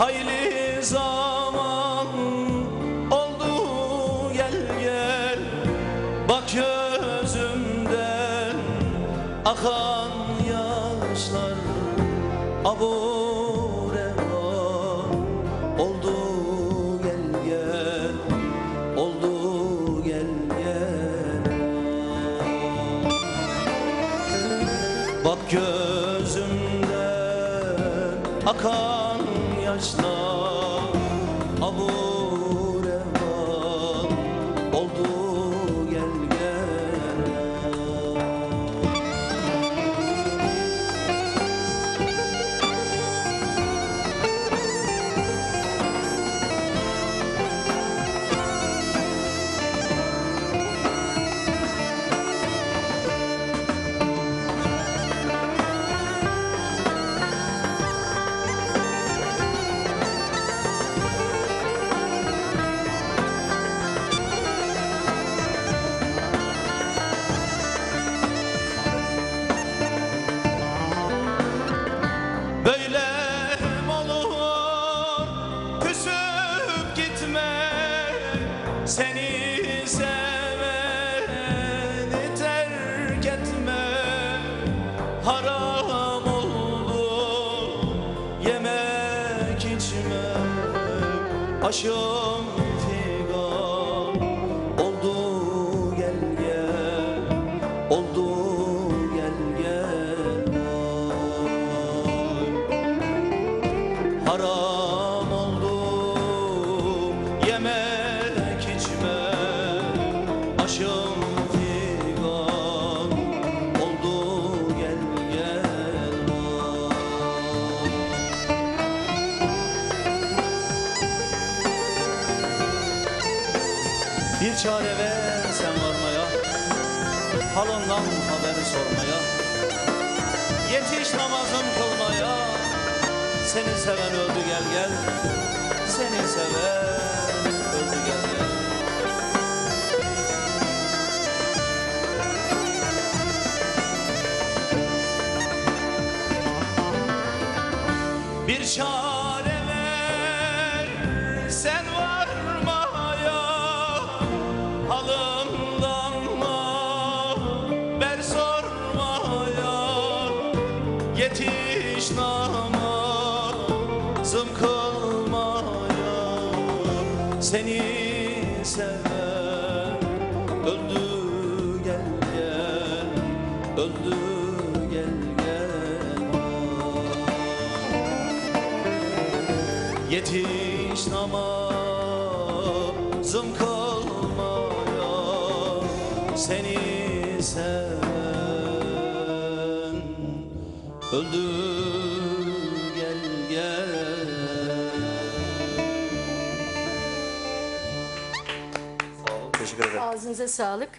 hayli zaman oldu gel gel. Bak gözümden akan yaşlar abu oldu gel gel. Oldu gel gel. Bak gözümden akan much love. Seveni terk etme. Haram oldu yemek içmek Aşım Bir çare ver sen varmaya Halından haberi sormaya. Yetiş namazım kılmaya Seni seven öldü gel gel Seni seven öldü gel gel. Bir çare Yetiş namazım kılmaya. Seni seven öldü gel gel Öldü gel gel. Yetiş namazım kılmaya. Seni seven öldü gel gel Sağ olun, teşekkür ederim. Ağzınıza sağlık.